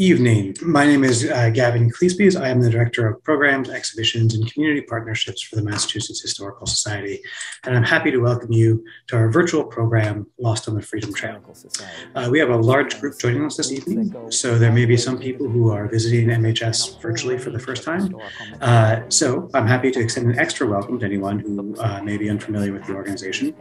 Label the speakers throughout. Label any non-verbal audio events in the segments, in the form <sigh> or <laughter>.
Speaker 1: evening. My name is uh, Gavin Kleespies. I am the Director of Programs, Exhibitions, and Community Partnerships for the Massachusetts Historical Society. And I'm happy to welcome you to our virtual program, Lost on the Freedom Trail. Uh, we have a large group joining us this evening, so there may be some people who are visiting MHS virtually for the first time. Uh, so I'm happy to extend an extra welcome to anyone who uh, may be unfamiliar with the organization.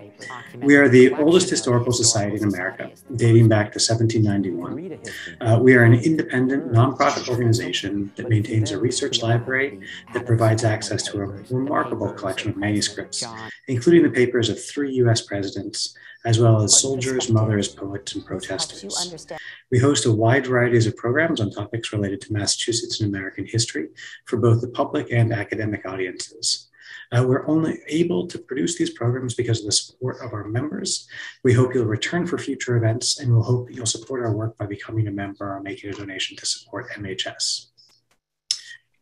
Speaker 1: We are the oldest historical society in America, dating back to 1791. Uh, we are an independent independent nonprofit organization that maintains a research library that provides access to a remarkable collection of manuscripts, including the papers of three US presidents, as well as soldiers, mothers, poets, and protesters. We host a wide variety of programs on topics related to Massachusetts and American history for both the public and academic audiences. Uh, we're only able to produce these programs because of the support of our members. We hope you'll return for future events and we'll hope you'll support our work by becoming a member or making a donation to support MHS.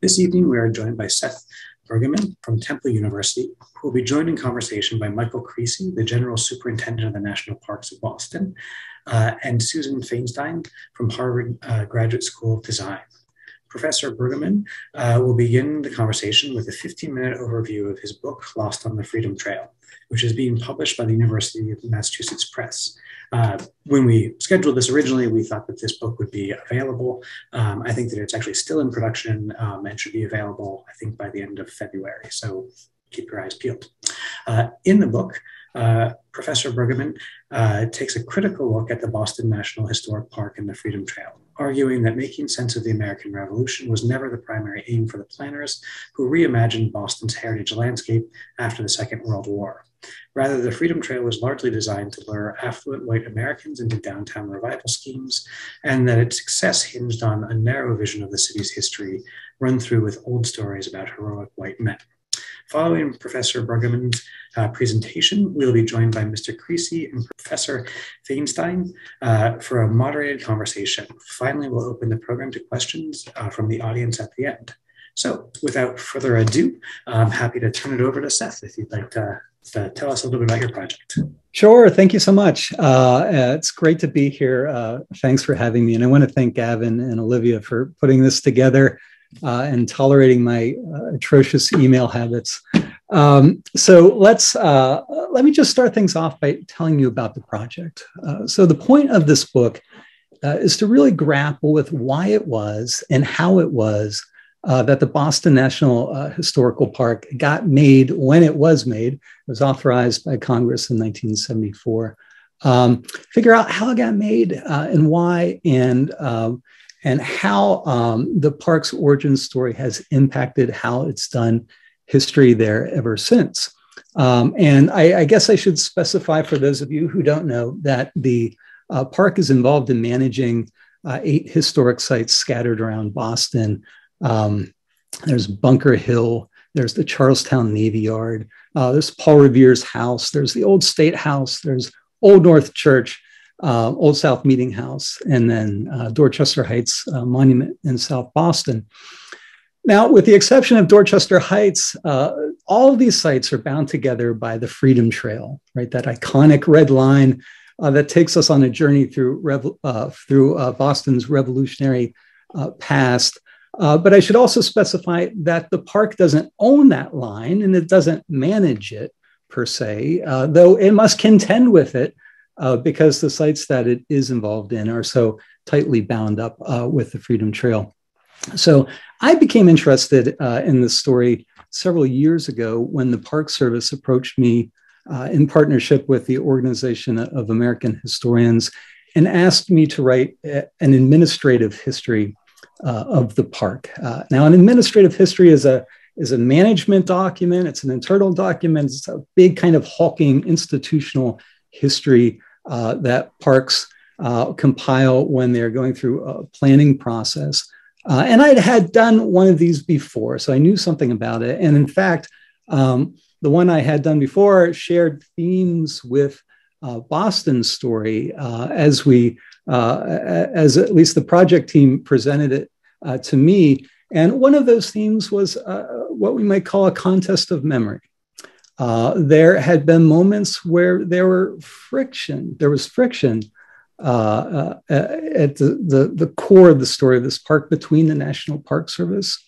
Speaker 1: This evening, we are joined by Seth Bruggeman from Temple University, who will be joined in conversation by Michael Creasey, the General Superintendent of the National Parks of Boston, uh, and Susan Fainstein from Harvard uh, Graduate School of Design. Professor Bruggeman uh, will begin the conversation with a 15 minute overview of his book, Lost on the Freedom Trail, which is being published by the University of Massachusetts Press. Uh, when we scheduled this originally, we thought that this book would be available. Um, I think that it's actually still in production um, and should be available, I think, by the end of February. So keep your eyes peeled. Uh, in the book, uh, Professor Bruggeman uh, takes a critical look at the Boston National Historic Park and the Freedom Trail, arguing that making sense of the American Revolution was never the primary aim for the planners who reimagined Boston's heritage landscape after the Second World War. Rather, the Freedom Trail was largely designed to lure affluent white Americans into downtown revival schemes, and that its success hinged on a narrow vision of the city's history run through with old stories about heroic white men. Following Professor Bruggeman's uh, presentation, we'll be joined by Mr. Creasey and Professor Fainstein uh, for a moderated conversation. Finally, we'll open the program to questions uh, from the audience at the end. So without further ado, I'm happy to turn it over to Seth if you'd like to, to tell us a little bit about your project.
Speaker 2: Sure. Thank you so much. Uh, it's great to be here. Uh, thanks for having me. And I want to thank Gavin and Olivia for putting this together uh, and tolerating my uh, atrocious email habits. Um, so let's uh, let me just start things off by telling you about the project. Uh, so the point of this book uh, is to really grapple with why it was and how it was uh, that the Boston National Historical Park got made when it was made. It was authorized by Congress in 1974. Um, figure out how it got made and why, and um, and how um, the park's origin story has impacted how it's done history there ever since. Um, and I, I, guess I should specify for those of you who don't know that the uh, park is involved in managing uh, eight historic sites scattered around Boston. Um, there's Bunker Hill, there's the Charlestown Navy Yard, uh, there's Paul Revere's house, there's the old State House, there's Old North Church, uh, Old South Meeting House, and then uh, Dorchester Heights uh, Monument in South Boston. Now, with the exception of Dorchester Heights, uh, all of these sites are bound together by the Freedom Trail, right? That iconic red line uh, that takes us on a journey through rev- uh, through Boston's revolutionary past. but I should also specify that the park doesn't own that line and it doesn't manage it per se, though it must contend with it uh, because the sites that it is involved in are so tightly bound up uh, with the Freedom Trail. So I became interested uh, in this story several years ago when the Park Service approached me uh, in partnership with the Organization of American Historians and asked me to write an administrative history uh, of the park. Uh, now, an administrative history is a is a management document. It's an internal document. It's a big kind of hulking institutional history uh, that parks uh, compile when they're going through a planning process. Uh, and I had done one of these before, so I knew something about it. And in fact, um, the one I had done before shared themes with uh, Boston's story uh, as we, uh, as at least the project team presented it to me. And one of those themes was what we might call a contest of memory. Uh, there had been moments where there were friction, there was friction uh, uh, at the, the, the, core of the story of this park between the National Park Service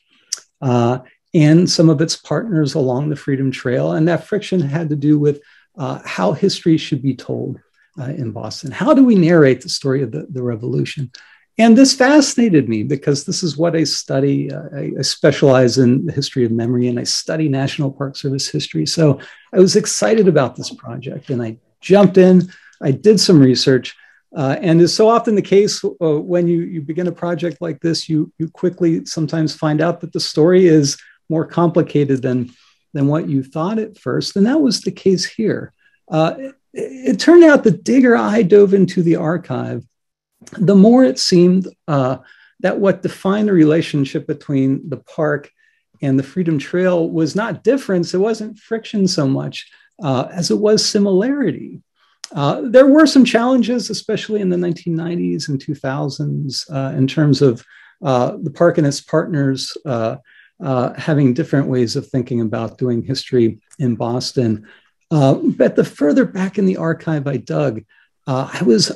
Speaker 2: uh, and some of its partners along the Freedom Trail. And that friction had to do with uh, how history should be told uh, in Boston. How do we narrate the story of the, the revolution? And this fascinated me because this is what I study. I, I, specialize in the history of memory and I study National Park Service history. So I was excited about this project and I jumped in. I did some research. Uh, and is so often the case uh, when you, you begin a project like this, you, you quickly sometimes find out that the story is more complicated than, than what you thought at first. And that was the case here. Uh, it, it, turned out the digger I dove into the archive the more it seemed uh, that what defined the relationship between the park and the Freedom Trail was not difference, it wasn't friction so much uh, as it was similarity. Uh, there were some challenges, especially in the 1990s and 2000s, uh, in terms of uh, the park and its partners uh, having different ways of thinking about doing history in Boston. but the further back in the archive I dug, I was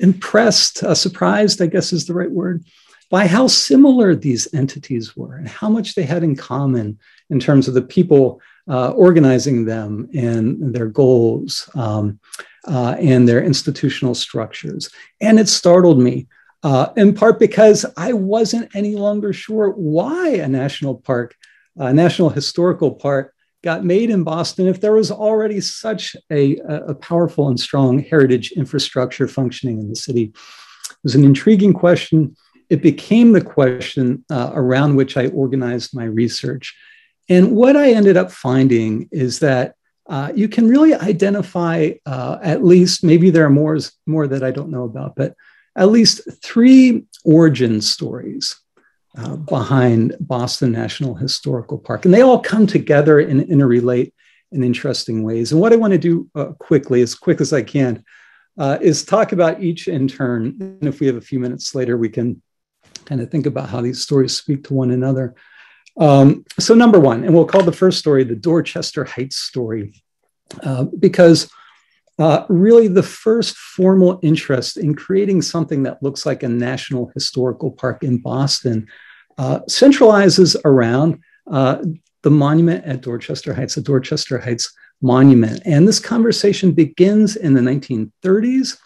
Speaker 2: impressed, uh, surprised, I guess is the right word, by how similar these entities were and how much they had in common in terms of the people uh, organizing them and their goals um, uh, and their institutional structures. And it startled me. Uh, in part because I wasn't any longer sure why a national park, a national historical park, got made in Boston if there was already such a, a powerful and strong heritage infrastructure functioning in the city? It was an intriguing question. It became the question uh, around which I organized my research. And what I ended up finding is that uh, you can really identify uh, at least, maybe there are more, more that I don't know about, but at least three origin stories uh, behind Boston National Historical Park. And they all come together and interrelate in interesting ways. And what I want to do uh, quickly, as quick as I can, uh, is talk about each in turn. And if we have a few minutes later, we can kind of think about how these stories speak to one another. Um, so, number one, and we'll call the first story the Dorchester Heights story, uh, because uh, really the first formal interest in creating something that looks like a national historical park in Boston uh, centralizes around uh, the monument at Dorchester Heights, the Dorchester Heights Monument. And this conversation begins in the 1930s.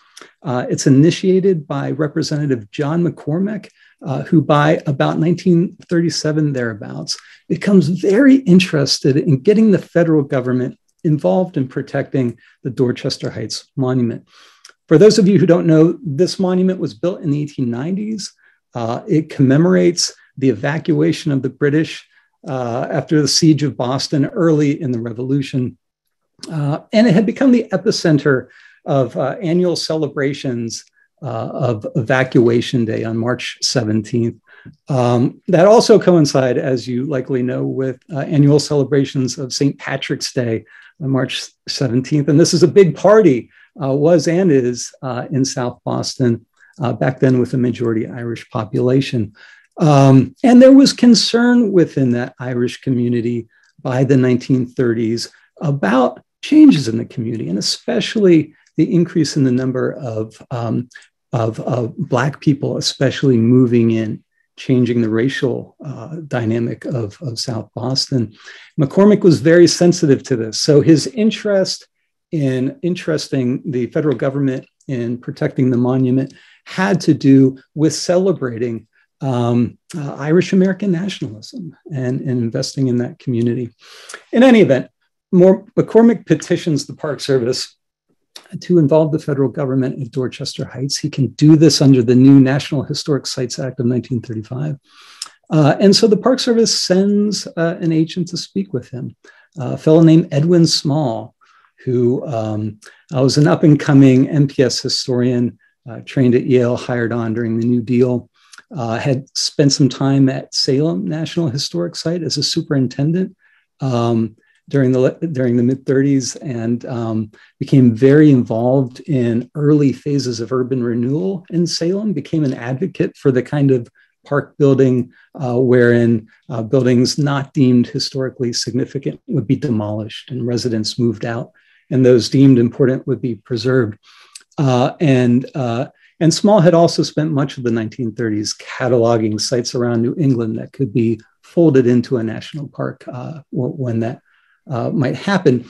Speaker 2: Uh, it's initiated by Representative John McCormack, uh, who by about 1937 thereabouts becomes very interested in getting the federal government involved in protecting the Dorchester Heights Monument. For those of you who don't know, this monument was built in the 1890s. Uh, it commemorates the evacuation of the British uh, after the siege of Boston early in the Revolution. Uh, and it had become the epicenter of uh, annual celebrations uh, of Evacuation Day on March 17th. Um, that also coincide, as you likely know, with uh, annual celebrations of St. Patrick's Day March 17th. And this is a big party, uh, was and is in South Boston, back then with a majority Irish population. Um, and there was concern within that Irish community by the 1930s about changes in the community, and especially the increase in the number of, um, of, of, Black people, especially moving in, changing the racial uh, dynamic of, of South Boston. McCormack was very sensitive to this. So his interest in interesting the federal government in protecting the monument had to do with celebrating um, uh, Irish American nationalism and, and, investing in that community. In any event, more, McCormack petitions the Park Service to involve the federal government of Dorchester Heights. He can do this under the new National Historic Sites Act of 1935. Uh, and so the Park Service sends uh, an agent to speak with him, a fellow named Edwin Small, who um, was an up and coming NPS historian, uh, trained at Yale, hired on during the New Deal uh, had spent some time at Salem National Historic Site as a superintendent um, during the during the mid 30s, and um, became very involved in early phases of urban renewal in Salem. Became an advocate for the kind of park building uh, wherein uh, buildings not deemed historically significant would be demolished and residents moved out, and those deemed important would be preserved. Uh, and uh, and Small had also spent much of the 1930s cataloging sites around New England that could be folded into a national park uh, when that uh, might happen.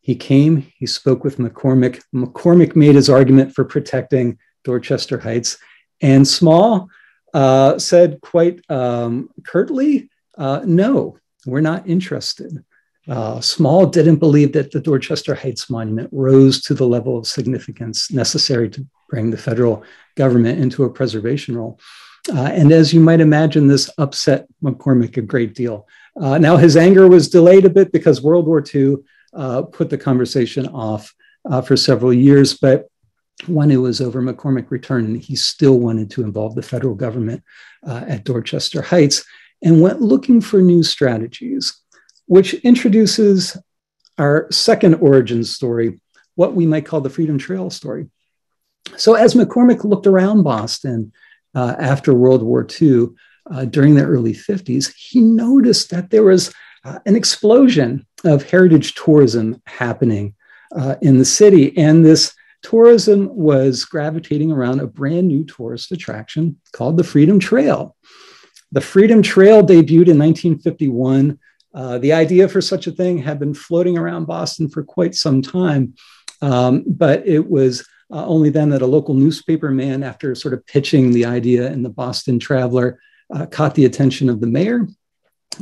Speaker 2: He came, he spoke with McCormack. McCormack made his argument for protecting Dorchester Heights, and Small uh, said quite um, curtly, uh, no, we're not interested. Uh, Small didn't believe that the Dorchester Heights Monument rose to the level of significance necessary to bring the federal government into a preservation role. Uh, and as you might imagine, this upset McCormack a great deal. Uh, now, his anger was delayed a bit because World War II uh, put the conversation off uh, for several years. But when it was over, McCormack returned he still wanted to involve the federal government uh, at Dorchester Heights and went looking for new strategies, which introduces our second origin story, what we might call the Freedom Trail story. So, as McCormack looked around Boston uh, after World War II, uh, during the early 50s, he noticed that there was uh, an explosion of heritage tourism happening uh, in the city. And this tourism was gravitating around a brand new tourist attraction called the Freedom Trail. The Freedom Trail debuted in 1951. Uh, the idea for such a thing had been floating around Boston for quite some time, um, but it was uh, only then that a local newspaper man, after sort of pitching the idea in the Boston Traveler, uh, caught the attention of the mayor,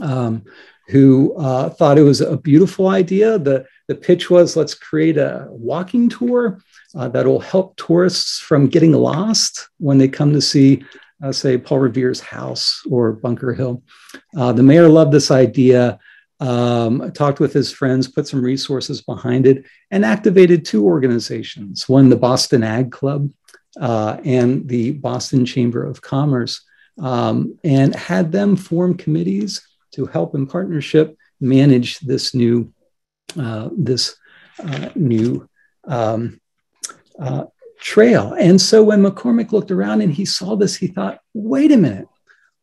Speaker 2: um, who uh, thought it was a beautiful idea. The, the pitch was let's create a walking tour uh, that will help tourists from getting lost when they come to see, uh, say, Paul Revere's house or Bunker Hill. Uh, the mayor loved this idea. Um, talked with his friends, put some resources behind it, and activated two organizations one, the Boston Ag Club, uh, and the Boston Chamber of Commerce, um, and had them form committees to help in partnership manage this new uh, this uh, new um, uh, trail. And so when McCormack looked around and he saw this, he thought, wait a minute,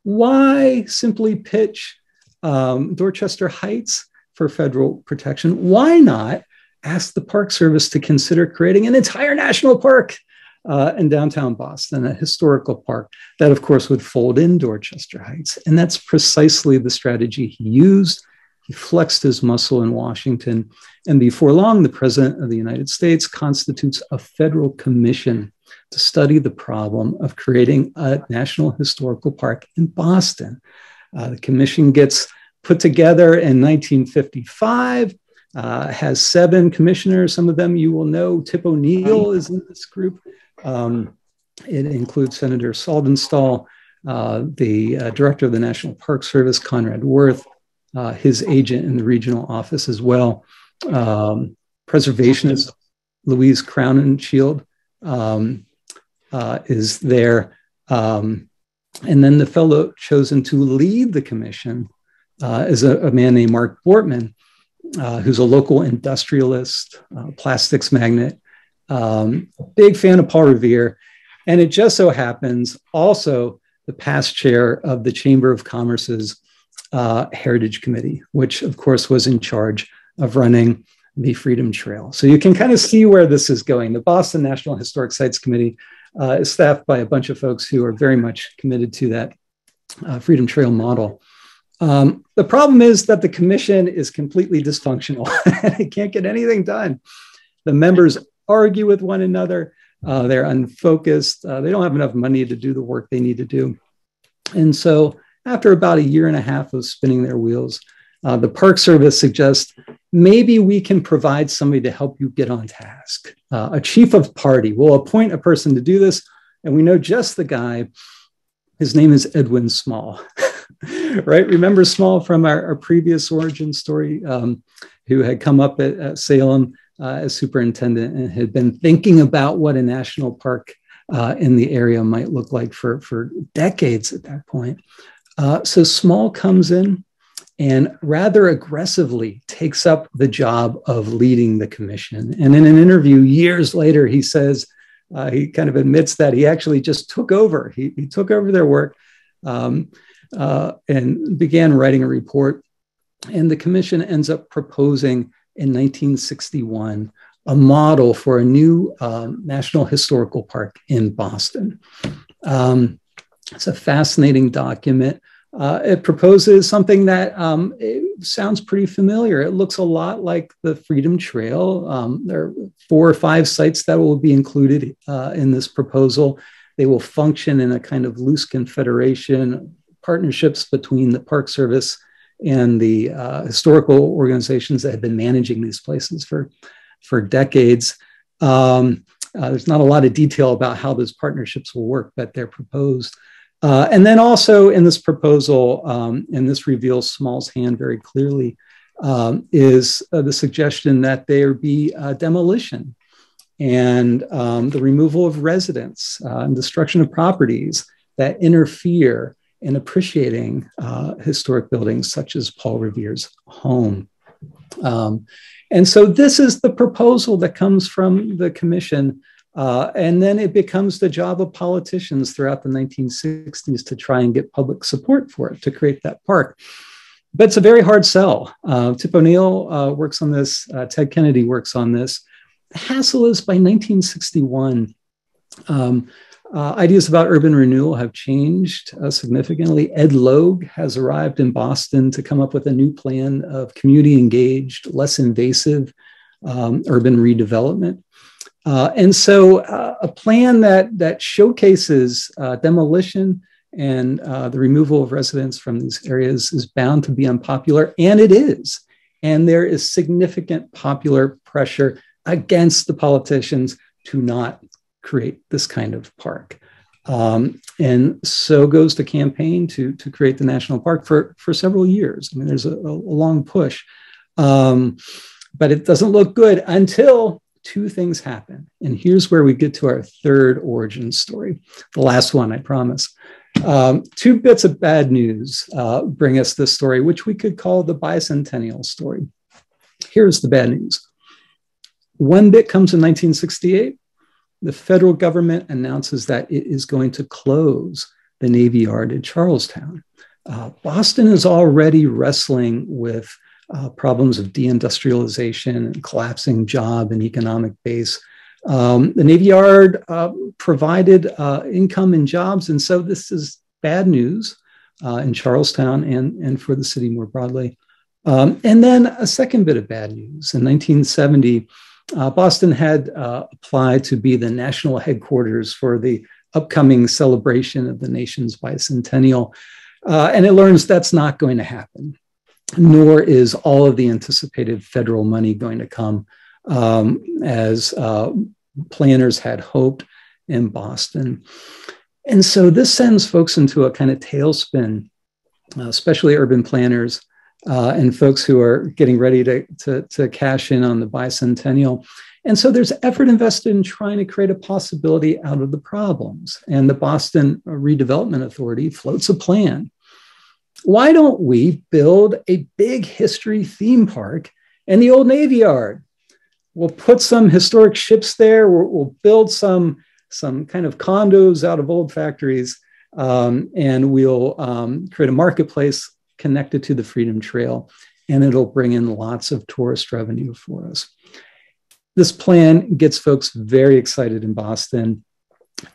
Speaker 2: why simply pitch um, Dorchester Heights for federal protection? Why not ask the Park Service to consider creating an entire national park uh, in downtown Boston, a historical park that, of course, would fold in Dorchester Heights. And that's precisely the strategy he used. He flexed his muscle in Washington. And before long, the President of the United States constitutes a federal commission to study the problem of creating a national historical park in Boston. Uh, the commission gets put together in 1955. Uh, has seven commissioners. Some of them you will know. Tip O'Neill is in this group. Um, it includes Senator Saltonstall, uh, the uh, director of the National Park Service, Conrad Wirth, uh, his agent in the regional office as well, um, preservationist Louise Crowninshield um, uh, is there. Um, and then the fellow chosen to lead the commission uh, is a, a, man named Mark Bortman, uh, who's a local industrialist, plastics magnate, um, big fan of Paul Revere. And it just so happens also the past chair of the Chamber of Commerce's uh, Heritage Committee, which of course was in charge of running the Freedom Trail. So you can kind of see where this is going. The Boston National Historic Sites Committee uh, is staffed by a bunch of folks who are very much committed to that uh, Freedom Trail model. Um, the problem is that the commission is completely dysfunctional. <laughs> it can't get anything done. The members argue with one another. Uh, they're unfocused. Uh, they don't have enough money to do the work they need to do. And so, after about a year and a half of spinning their wheels, uh, the Park Service suggests maybe we can provide somebody to help you get on task. Uh, a chief of party. We'll appoint a person to do this, and we know just the guy. His name is Edwin Small. <laughs> <laughs> right? Remember Small from our, our previous origin story, um, who had come up at, at Salem uh, as superintendent and had been thinking about what a national park uh, in the area might look like for, for decades at that point. Uh, so Small comes in and rather aggressively takes up the job of leading the commission. And in an interview years later, he says, uh, he kind of admits that he actually just took over. He, he took over their work um, uh, and began writing a report. And the commission ends up proposing in 1961 a model for a new um, National Historical Park in Boston. Um, it's a fascinating document. Uh, it proposes something that um, sounds pretty familiar. It looks a lot like the Freedom Trail. Um, there are four or five sites that will be included uh, in this proposal. They will function in a kind of loose confederation, partnerships between the Park Service and the uh, historical organizations that have been managing these places for, for decades. Um, uh, there's not a lot of detail about how those partnerships will work, but they're proposed. Uh, and then also in this proposal, um, and this reveals Small's hand very clearly, um, is uh, the suggestion that there be demolition and um, the removal of residents uh, and destruction of properties that interfere in appreciating uh, historic buildings such as Paul Revere's home. Um, and so this is the proposal that comes from the commission. Uh, and then it becomes the job of politicians throughout the 1960s to try and get public support for it to create that park. But it's a very hard sell. Uh, Tip O'Neill uh, works on this, uh, Ted Kennedy works on this. Hassle is by 1961, um, uh, ideas about urban renewal have changed uh, significantly. Ed Logue has arrived in Boston to come up with a new plan of community engaged, less invasive um, urban redevelopment. Uh, and so, uh, a plan that, that showcases uh, demolition and uh, the removal of residents from these areas is bound to be unpopular, and it is. And there is significant popular pressure against the politicians to not create this kind of park. Um, and so goes the campaign to, to create the national park for, for several years. I mean, there's a, a long push, um, but it doesn't look good until two things happen. And here's where we get to our third origin story, the last one, I promise. Um, two bits of bad news uh, bring us this story, which we could call the bicentennial story. Here's the bad news one bit comes in 1968. The federal government announces that it is going to close the Navy Yard in Charlestown. Uh, Boston is already wrestling with uh, problems of deindustrialization and collapsing job and economic base. Um, the Navy Yard uh, provided uh, income and jobs, and so this is bad news uh, in Charlestown and, and for the city more broadly. Um, and then a second bit of bad news. In 1970, uh, Boston had uh, applied to be the national headquarters for the upcoming celebration of the nation's bicentennial. Uh, and it learns that's not going to happen, nor is all of the anticipated federal money going to come um, as uh, planners had hoped in Boston. And so this sends folks into a kind of tailspin, uh, especially urban planners uh, and folks who are getting ready to, to, to cash in on the bicentennial. And so there's effort invested in trying to create a possibility out of the problems. And the Boston Redevelopment Authority floats a plan. Why don't we build a big history theme park in the old Navy Yard? We'll put some historic ships there. We'll, we'll build some, some kind of condos out of old factories. Um, and we'll um, create a marketplace connected to the Freedom Trail, and it'll bring in lots of tourist revenue for us. This plan gets folks very excited in Boston.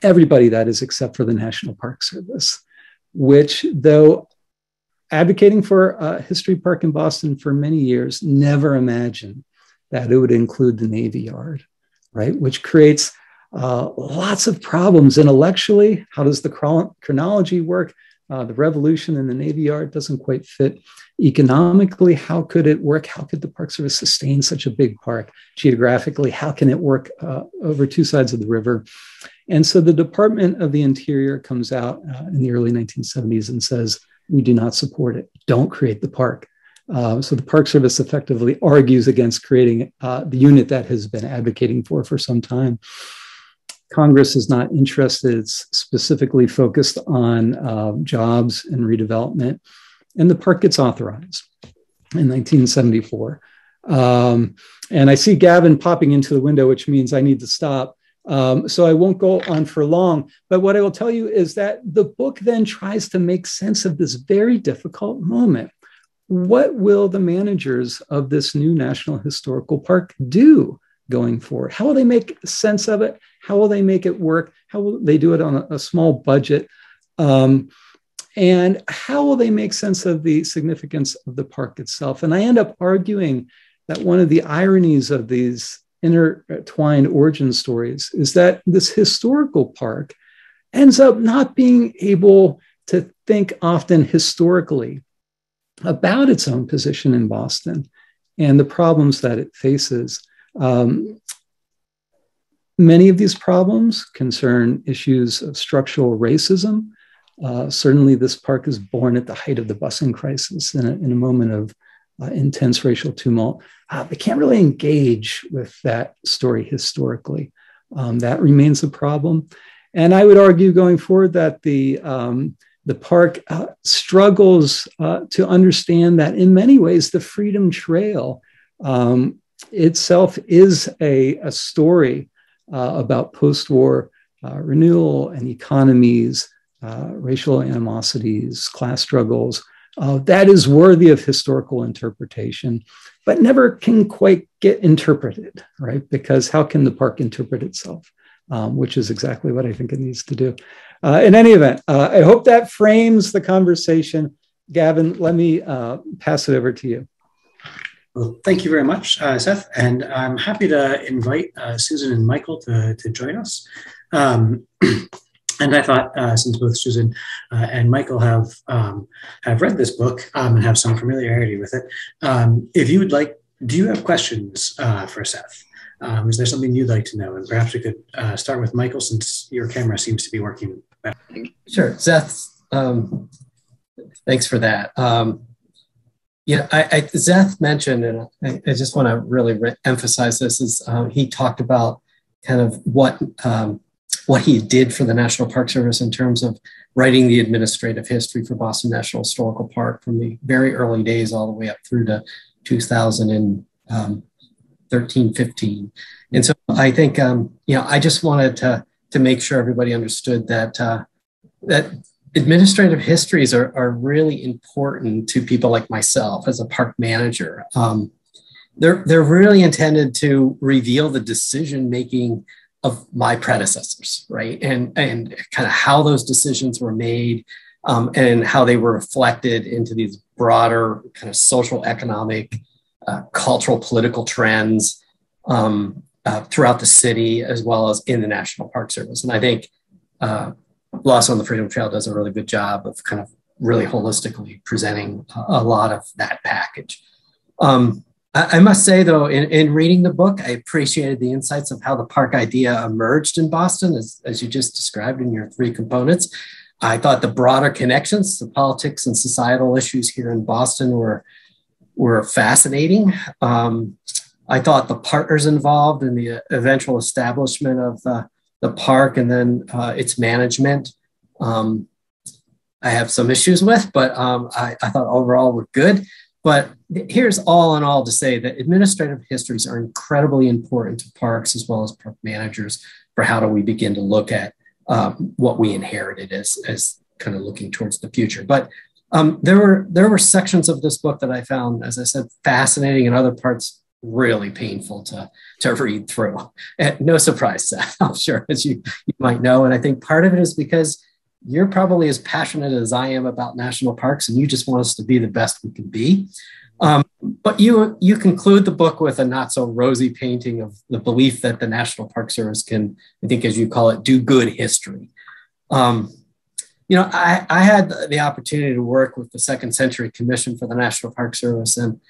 Speaker 2: Everybody, that is, except for the National Park Service, which, though advocating for a history park in Boston for many years, never imagined that it would include the Navy Yard, right? Which creates uh, lots of problems intellectually. How does the chronology work? Uh, the revolution in the Navy Yard doesn't quite fit. Economically, how could it work? How could the Park Service sustain such a big park? Geographically, how can it work uh, over two sides of the river? And so the Department of the Interior comes out uh, in the early 1970s and says, we do not support it. Don't create the park. Uh, so the Park Service effectively argues against creating uh, the unit that has been advocating for for some time. Congress is not interested. It's specifically focused on uh, jobs and redevelopment. And the park gets authorized in 1974. Um, and I see Gavin popping into the window, which means I need to stop. Um, so I won't go on for long. But what I will tell you is that the book then tries to make sense of this very difficult moment. What will the managers of this new National Historical Park do going forward? How will they make sense of it? How will they make it work? How will they do it on a, a small budget? Um, and how will they make sense of the significance of the park itself? And I end up arguing that one of the ironies of these intertwined origin stories is that this historical park ends up not being able to think often historically about its own position in Boston and the problems that it faces. Um, many of these problems concern issues of structural racism. Uh, certainly, this park is born at the height of the busing crisis in a, in a moment of uh, intense racial tumult. Uh, they can't really engage with that story historically. Um, that remains a problem. And I would argue going forward that the um, the park uh, struggles uh, to understand that in many ways the Freedom Trail um, itself is a, a story uh, about post-war uh, renewal and economies, uh, racial animosities, class struggles. Uh, that is worthy of historical interpretation, but never can quite get interpreted, right? Because how can the park interpret itself? Um, which is exactly what I think it needs to do. Uh, in any event, uh, I hope that frames the conversation. Gavin, let me uh, pass it over to you.
Speaker 1: Well, thank you very much, uh, Seth. And I'm happy to invite uh, Susan and Michael to, to join us. Um, <clears throat> and I thought, uh, since both Susan and Michael have um, have read this book um, and have some familiarity with it, um, if you would like, do you have questions for Seth? Um, is there something you'd like to know? And perhaps we could uh, start with Michael, since your camera seems to be working better.
Speaker 3: Sure, Seth. Um, thanks for that. Um, yeah, I, I, Seth mentioned, and I, I just want to really re- emphasize this: is um, he talked about kind of what um, what he did for the National Park Service in terms of writing the administrative history for Boston National Historical Park from the very early days all the way up through to 2000 and um, 13, 15. And so I think, um, you know, I just wanted to, to make sure everybody understood that, uh, that administrative histories are, are really important to people like myself as a park manager. Um, they're, they're really intended to reveal the decision making of my predecessors, right? And, and kind of how those decisions were made um, and how they were reflected into these broader kind of social economic uh, cultural political trends um, uh, throughout the city as well as in the National Park Service. And I think uh, Lost on the Freedom Trail does a really good job of kind of really holistically presenting a, lot of that package. Um, I, I, must say, though, in, in, reading the book, I appreciated the insights of how the park idea emerged in Boston, as, as you just described in your three components. I thought the broader connections, the politics and societal issues here in Boston were were fascinating. Um, I thought the partners involved in the eventual establishment of the, the park and then uh, its management, um, I have some issues with, but um, I, I, thought overall were good. But here's all in all to say that administrative histories are incredibly important to parks as well as park managers for how do we begin to look at um, what we inherited as, as kind of looking towards the future. But um, there were there were sections of this book that I found, as I said, fascinating, and other parts really painful to to read through. <laughs> And no surprise, Seth, <laughs> I'm sure, as you you might know. And I think part of it is because you're probably as passionate as I am about national parks, and you just want us to be the best we can be. Um, but you you conclude the book with a not so rosy painting of the belief that the National Park Service can, I think, as you call it, do good history. Um, you know, I, I had the opportunity to work with the Second Century Commission for the National Park Service and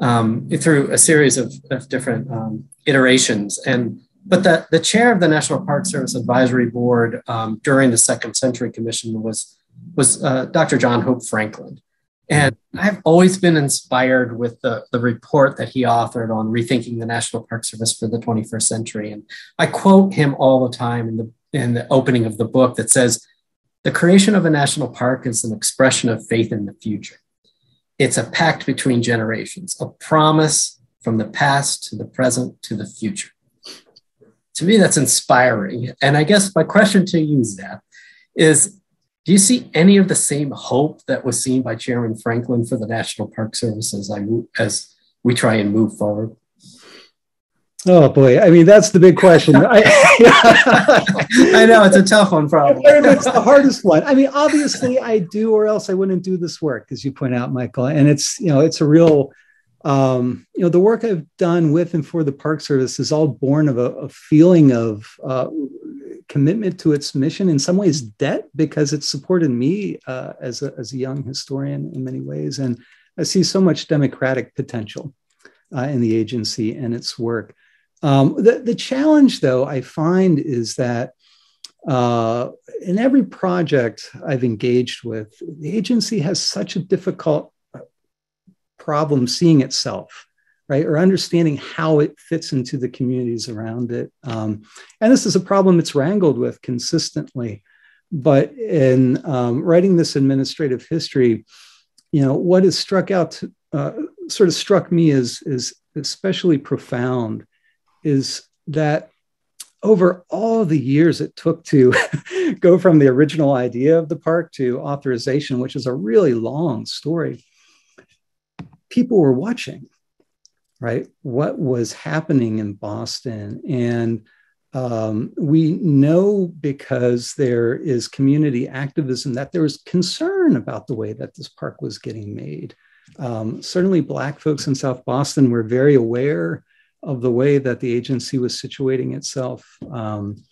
Speaker 3: um, through a series of, of different um, iterations. And but the, the chair of the National Park Service Advisory Board um, during the Second Century Commission was was uh, Dr. John Hope Franklin. And I've always been inspired with the, the report that he authored on rethinking the National Park Service for the 21st century. And I quote him all the time in the in the opening of the book that says, the creation of a national park is an expression of faith in the future. It's a pact between generations, a promise from the past to the present to the future. To me, that's inspiring. And I guess my question to you, Seth, is do you see any of the same hope that was seen by Chairman Franklin for the National Park Service as, I, as we try and move forward?
Speaker 2: Oh boy, I mean that's the big question. I, <laughs> <laughs>
Speaker 3: I know it's a tough one, probably.
Speaker 2: it's the hardest one. I mean, obviously I do, or else I wouldn't do this work, as you point out, Michael. And it's you know it's a real, um, you know, the work I've done with and for the Park Service is all born of a, a feeling of uh, commitment to its mission. In some ways, debt because it supported me uh, as a as a young historian in many ways, and I see so much democratic potential uh, in the agency and its work. Um, the, the challenge, though, I find is that uh, in every project I've engaged with, the agency has such a difficult uh, problem seeing itself, right, or understanding how it fits into the communities around it. Um, and this is a problem it's wrangled with consistently. But in um, writing this administrative history, you know, what has struck out, to, uh, sort of struck me as is especially profound is that over all the years it took to <laughs> go from the original idea of the park to authorization, which is a really long story, people were watching, right? What was happening in Boston. And um, we know because there is community activism that there was concern about the way that this park was getting made. Um, certainly, Black folks in South Boston were very aware of the way that the agency was situating itself. Um,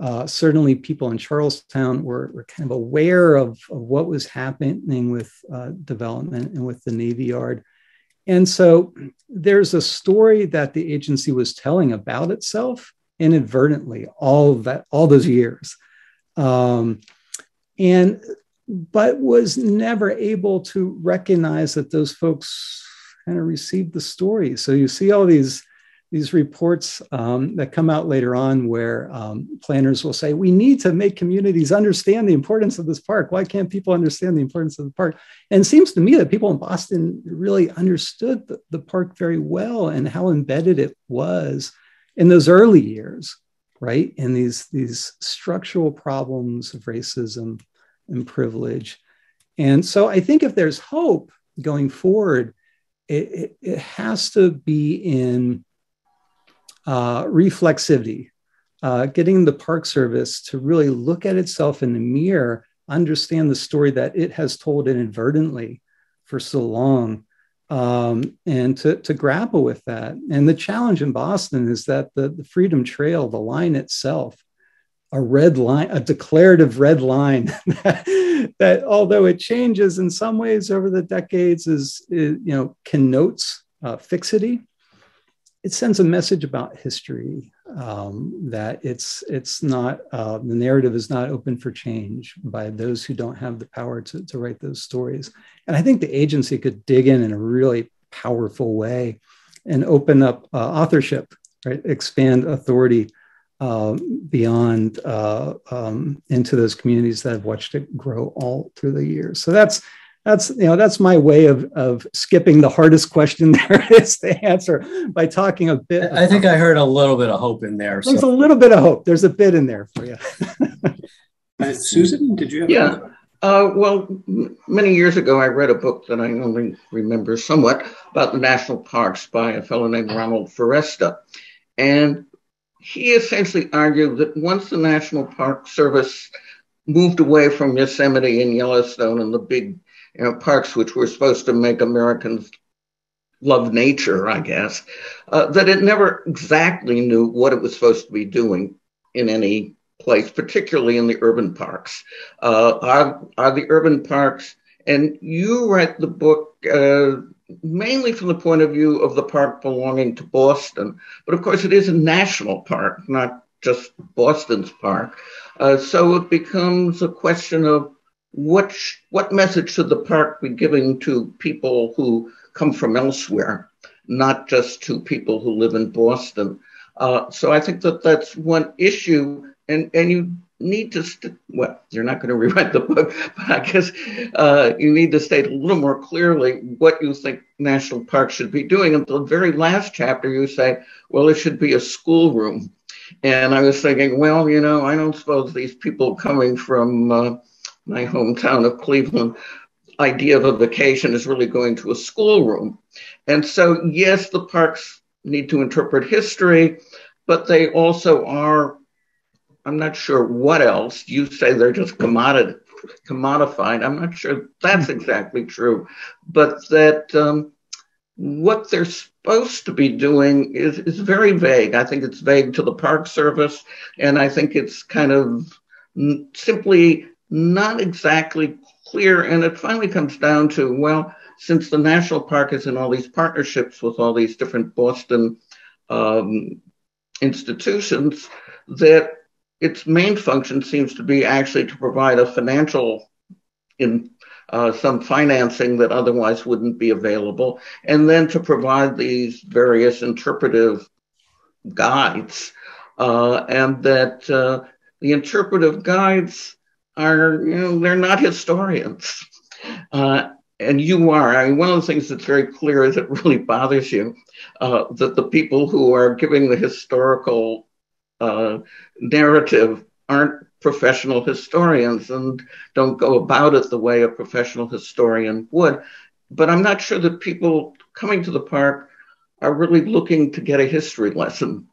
Speaker 2: uh, certainly, people in Charlestown were, were kind of aware of, of what was happening with uh, development and with the Navy Yard. And so there's a story that the agency was telling about itself inadvertently all that all those years. Um, and but was never able to recognize that those folks kind of received the story. So you see all these these reports um, that come out later on where um, planners will say, we need to make communities understand the importance of this park. Why can't people understand the importance of the park? And it seems to me that people in Boston really understood the, the park very well and how embedded it was in those early years, right? And these, these structural problems of racism and privilege. And so I think if there's hope going forward, it, it, it has to be in uh, reflexivity, uh, getting the Park Service to really look at itself in the mirror, understand the story that it has told inadvertently for so long, um, and to, to grapple with that. And the challenge in Boston is that the, the Freedom Trail, the line itself, a red line, a declarative red line <laughs> that, that, although it changes in some ways over the decades, is, is you know connotes uh, fixity it sends a message about history um, that it's it's not uh, the narrative is not open for change by those who don't have the power to, to write those stories. And i think the agency could dig in in a really powerful way and open up uh, authorship right? Expand authority uh, beyond uh, um, into those communities that have watched it grow all through the years. So that's that's you know that's my way of of skipping the hardest question <laughs> there is to answer by talking a bit.
Speaker 3: I think I heard a little bit of hope in there.
Speaker 2: There's so. a little bit of hope. There's a bit in there for you. <laughs>
Speaker 1: uh, Susan, did you?
Speaker 4: yeah. Uh, well, m- many years ago, I read a book that I only remember somewhat about the national parks by a fellow named Ronald Foresta, and he essentially argued that once the National Park Service moved away from Yosemite and Yellowstone and the big you know, parks which were supposed to make Americans love nature, I guess, uh, that it never exactly knew what it was supposed to be doing in any place, particularly in the urban parks. Uh, are, are the urban parks, and you write the book uh, mainly from the point of view of the park belonging to Boston, but of course it is a national park, not just Boston's park. Uh, so it becomes a question of what what message should the park be giving to people who come from elsewhere, not just to people who live in Boston? Uh, so I think that that's one issue, and and you need to st- well, you're not going to rewrite the book, <laughs> but I guess uh, you need to state a little more clearly what you think national parks should be doing. In the very last chapter, you say, well, it should be a schoolroom. And I was thinking, well, you know, I don't suppose these people coming from uh, my hometown of Cleveland, idea of a vacation is really going to a schoolroom. And so, yes, the parks need to interpret history, but they also are, I'm not sure what else. You say they're just commodity, commodified. I'm not sure that's exactly true, but that um, what they're supposed to be doing is, is very vague. I think it's vague to the Park Service, and I think it's kind of simply not exactly clear. And it finally comes down to well, since the national park is in all these partnerships with all these different Boston um, institutions, that its main function seems to be actually to provide a financial in uh, some financing that otherwise wouldn't be available, and then to provide these various interpretive guides, uh, and that uh, the interpretive guides are, you know, they're not historians. Uh, and you are. I mean, one of the things that's very clear is it really bothers you uh, that the people who are giving the historical uh, narrative aren't professional historians and don't go about it the way a professional historian would. But I'm not sure that people coming to the park are really looking to get a history lesson.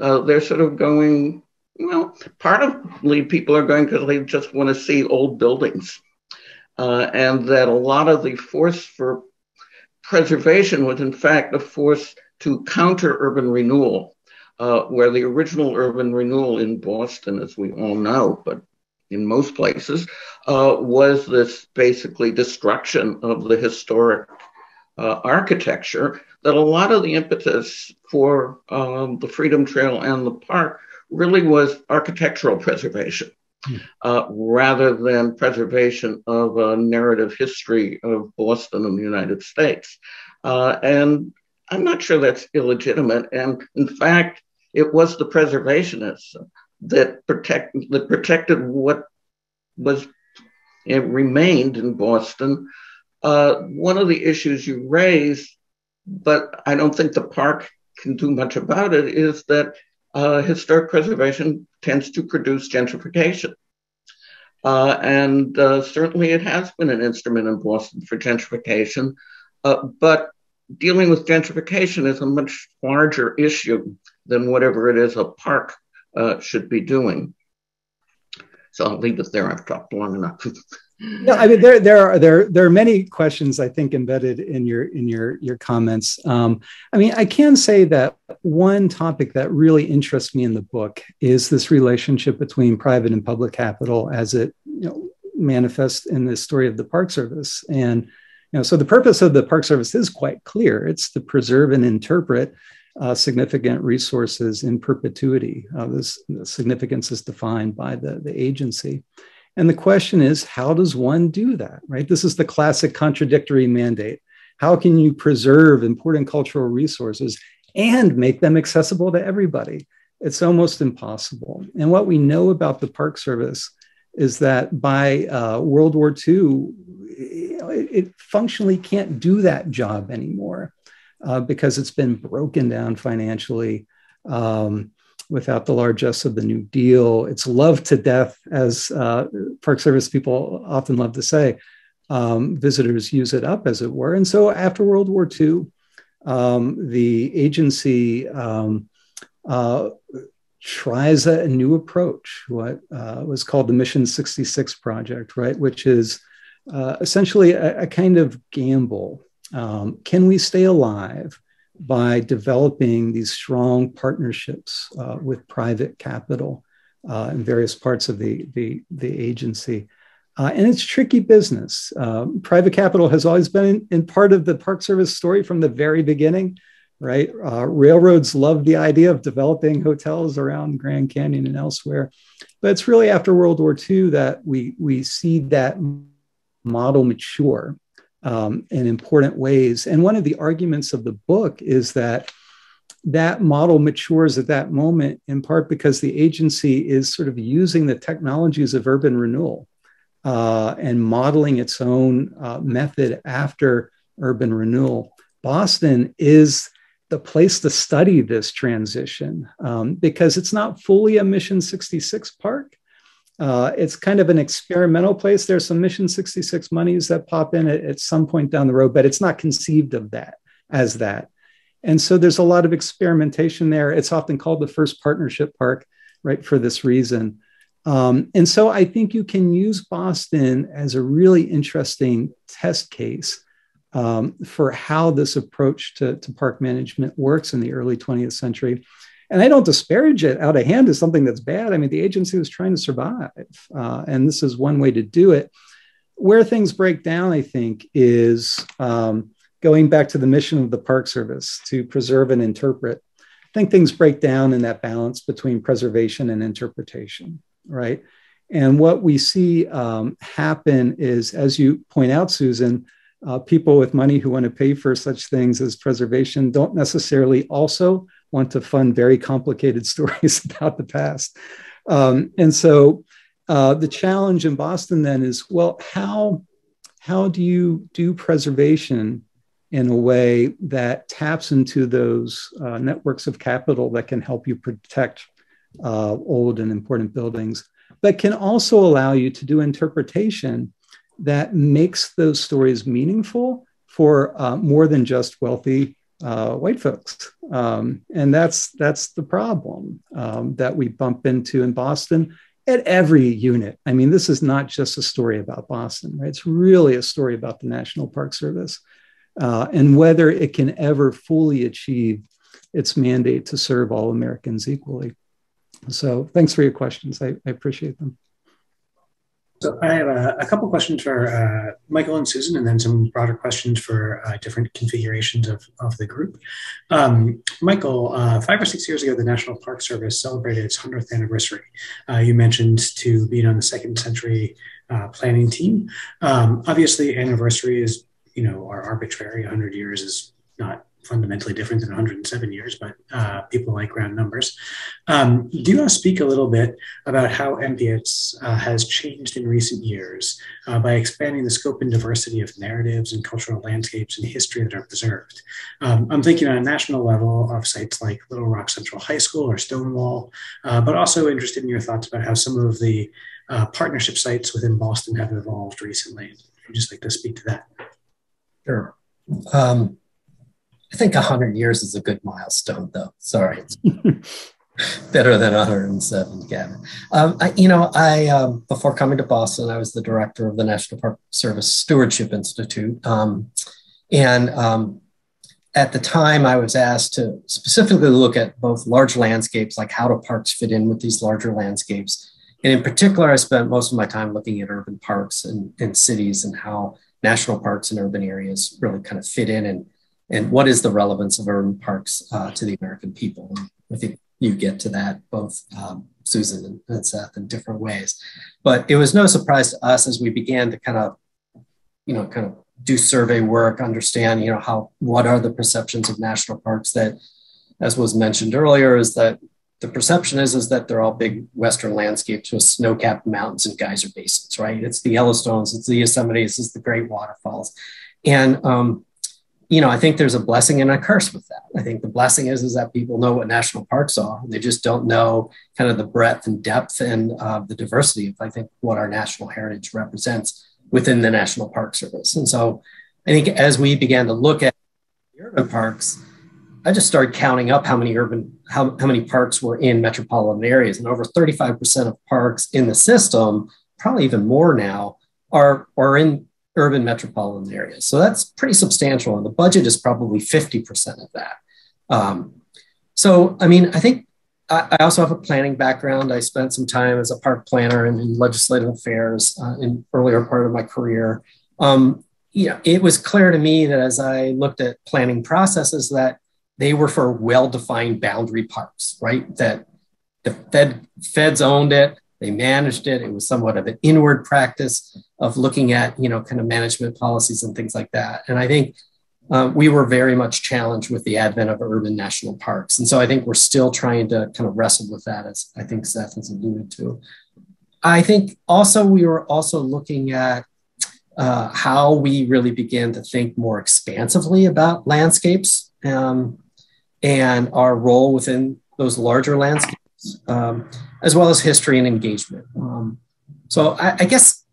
Speaker 4: Uh, they're sort of going, well, partly people are going because they just want to see old buildings. Uh, and that a lot of the force for preservation was, in fact, a force to counter urban renewal uh, where the original urban renewal in Boston, as we all know, but in most places, uh, was this basically destruction of the historic uh, architecture that a lot of the impetus for um, the Freedom Trail and the park really was architectural preservation. Hmm. Uh, rather than preservation of a narrative history of Boston and the United States. Uh, and I'm not sure that's illegitimate. And in fact, it was the preservationists that protect that protected what was it remained in Boston. Uh, one of the issues you raise, but I don't think the park can do much about it, is that uh, historic preservation tends to produce gentrification. Uh, and uh, certainly it has been an instrument in Boston for gentrification. Uh, but dealing with gentrification is a much larger issue than whatever it is a park uh, should be doing. So I'll leave it there. I've talked long enough. <laughs>
Speaker 2: no, I mean there there are there there are many questions I think embedded in your in your your comments. Um, I mean, I can say that one topic that really interests me in the book is this relationship between private and public capital as it you know manifests in the story of the Park Service. And you know, so the purpose of the Park Service is quite clear. It's to preserve and interpret uh, significant resources in perpetuity. Uh, this significance is defined by the, the agency. And the question is, how does one do that, right? This is the classic contradictory mandate. How can you preserve important cultural resources and make them accessible to everybody? It's almost impossible. And what we know about the Park Service is that by uh, World War II, it, it functionally can't do that job anymore uh, because it's been broken down financially um, without the largesse of the New Deal. It's loved to death, as uh, Park Service people often love to say. Um, visitors use it up, as it were. And so after World War II, um, the agency um, uh, tries a, new approach, what uh, was called the Mission 66 Project, right, which is uh, essentially a, a, kind of gamble um, can we stay alive by developing these strong partnerships uh, with private capital uh, in various parts of the, the, the agency? Uh, and it's tricky business. Um, private capital has always been in, in, part of the Park Service story from the very beginning, right? Uh, railroads love the idea of developing hotels around Grand Canyon and elsewhere. But it's really after World War II that we, we see that model mature um, in important ways. And one of the arguments of the book is that that model matures at that moment, in part because the agency is sort of using the technologies of urban renewal uh, and modeling its own uh, method after urban renewal. Boston is the place to study this transition um, because it's not fully a Mission 66 park, uh, it's kind of an experimental place. There's some Mission 66 monies that pop in at, at, some point down the road, but it's not conceived of that as that. And so there's a lot of experimentation there. It's often called the first partnership park, right, for this reason. Um, and so I think you can use Boston as a really interesting test case um, for how this approach to, to park management works in the early 20th century. And I don't disparage it out of hand as something that's bad. I mean, the agency was trying to survive, uh, and this is one way to do it. Where things break down, I think, is um, going back to the mission of the Park Service to preserve and interpret. I think things break down in that balance between preservation and interpretation, right? And what we see um, happen is, as you point out, Susan, uh, people with money who want to pay for such things as preservation don't necessarily also want to fund very complicated <laughs> stories about the past. Um, and so uh, the challenge in Boston then is well, how, how do you do preservation in a way that taps into those uh, networks of capital that can help you protect uh, old and important buildings, but can also allow you to do interpretation that makes those stories meaningful for uh, more than just wealthy uh, white folks. Um, and that's that's the problem um, that we bump into in Boston at every unit. I mean, this is not just a story about Boston, right? It's really a story about the National Park Service uh, and whether it can ever fully achieve its mandate to serve all Americans equally. So, thanks for your questions. I, I appreciate them.
Speaker 1: So I have a, a couple questions for uh, Michael and Susan, and then some broader questions for uh, different configurations of, of the group. Um, Michael, uh, five or six years ago, the National Park Service celebrated its 100th anniversary. Uh, you mentioned to being on the second century uh, planning team. Um, obviously, anniversary is, you know, are arbitrary. 100 years is not fundamentally different than 107 years, but uh, people like round numbers. Um, do you want to speak a little bit about how NPS uh, has changed in recent years uh, by expanding the scope and diversity of narratives and cultural landscapes and history that are preserved? Um, I'm thinking on a national level of sites like Little Rock Central High School or Stonewall, uh, but also interested in your thoughts about how some of the uh, partnership sites within Boston have evolved recently. I'd just like to speak to that.
Speaker 3: Sure. Um, I think 100 years is a good milestone, though. Sorry. <laughs> Better than 107, Gavin. Um, I, you know, I um, before coming to Boston, I was the director of the National Park Service Stewardship Institute, um, and um, at the time, I was asked to specifically look at both large landscapes, like how do parks fit in with these larger landscapes, and in particular, I spent most of my time looking at urban parks and, and cities and how national parks and urban areas really kind of fit in and and what is the relevance of urban parks uh, to the American people? I think you get to that both um, Susan and Seth in different ways. But it was no surprise to us as we began to kind of, you know, kind of do survey work, understand, you know, how what are the perceptions of national parks that, as was mentioned earlier, is that the perception is is that they're all big western landscapes with snow-capped mountains and geyser basins, right? It's the Yellowstones, it's the Yosemites, it's the great waterfalls, and um, you know, I think there's a blessing and a curse with that. I think the blessing is is that people know what national parks are. They just don't know kind of the breadth and depth and uh, the diversity of I think what our national heritage represents within the National Park Service. And so, I think as we began to look at urban parks, I just started counting up how many urban how, how many parks were in metropolitan areas, and over 35% of parks in the system, probably even more now, are are in urban metropolitan areas. So that's pretty substantial. And the budget is probably 50% of that. Um, so, I mean, I think I, I, also have a planning background. I spent some time as a park planner and in legislative affairs uh, in earlier part of my career. Um, it was clear to me that as I looked at planning processes that they were for well-defined boundary parks, right? That the Fed, feds owned it, they managed it. It was somewhat of an inward practice of looking at, you know, kind of management policies and things like that. And I think uh, we were very much challenged with the advent of urban national parks. And so I think we're still trying to kind of wrestle with that, as I think Seth has alluded to. I think also we were also looking at uh, how we really began to think more expansively about landscapes um, and our role within those larger landscapes um, as well as history and engagement. Um, so I, I, guess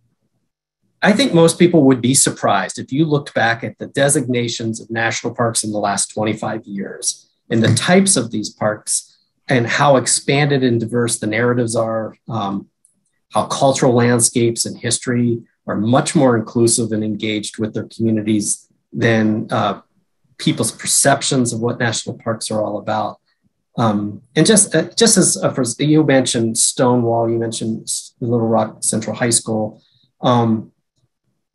Speaker 3: I think most people would be surprised if you looked back at the designations of national parks in the last 25 years and the types of these parks and how expanded and diverse the narratives are, um, how cultural landscapes and history are much more inclusive and engaged with their communities than uh, people's perceptions of what national parks are all about. Um, and just uh, just as uh, for, you mentioned Stonewall, you mentioned Little Rock Central High School. Um,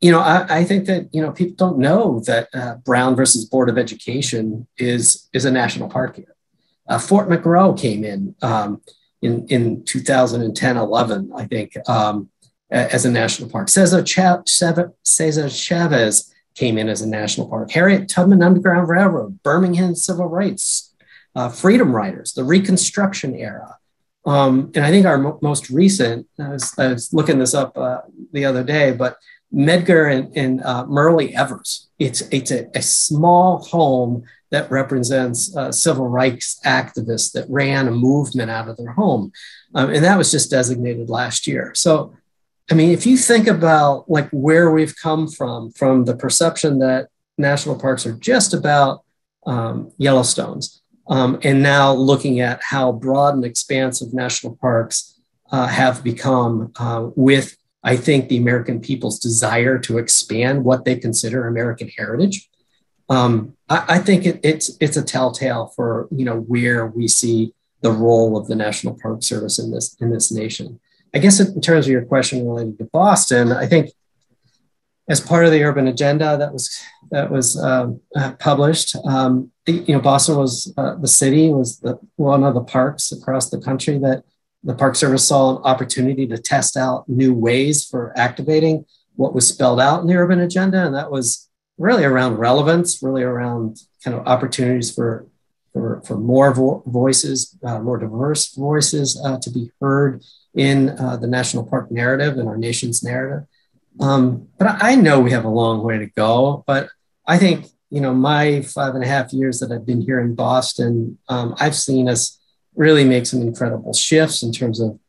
Speaker 3: you know, I, I, think that you know people don't know that uh, Brown versus Board of Education is is a national park here. Uh, Fort Monroe came in um, in in 2010, 11, I think, um, as a national park. Cesar, Cesar Chavez came in as a national park. Harriet Tubman Underground Railroad, Birmingham Civil Rights, uh, Freedom Riders, the Reconstruction era. Um, and I think our mo- most recent, I was, I was, looking this up uh, the other day, but Medgar and, and uh, Myrlie Evers. It's, it's a, a, small home that represents uh, civil rights activists that ran a movement out of their home. Um, and that was just designated last year. So, I mean, if you think about like where we've come from, from the perception that national parks are just about um, Yellowstones, um, and now looking at how broad and expansive national parks uh, have become uh, with I think the American people's desire to expand what they consider American heritage. Um, I, I, think it, it's it's a telltale for you know where we see the role of the National Park Service in this in this nation. I guess in terms of your question related to Boston, I think as part of the urban agenda that was that was uh, published, um, you know Boston was uh, the city was the, one of the parks across the country that the Park Service saw an opportunity to test out new ways for activating what was spelled out in the urban agenda. And that was really around relevance, really around kind of opportunities for, for, for more vo- voices, uh, more diverse voices uh, to be heard in uh, the national park narrative and our nation's narrative. Um, but I know we have a long way to go. But I think, you know, my five and a half years that I've been here in Boston, um, I've seen us really make some incredible shifts in terms of